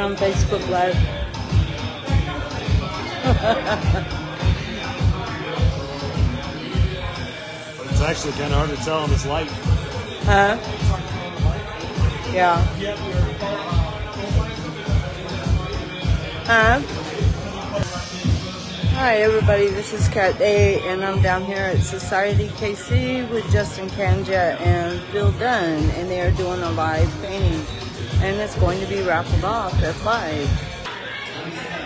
on Facebook Live. But it's actually kind of hard to tell in this light. Huh? Yeah. Huh? Hi everybody, this is Kat Day and I'm down here at Society KC with Justin Canja and Phil Dunn and they are doing a live painting and it's going to be raffled off at 5.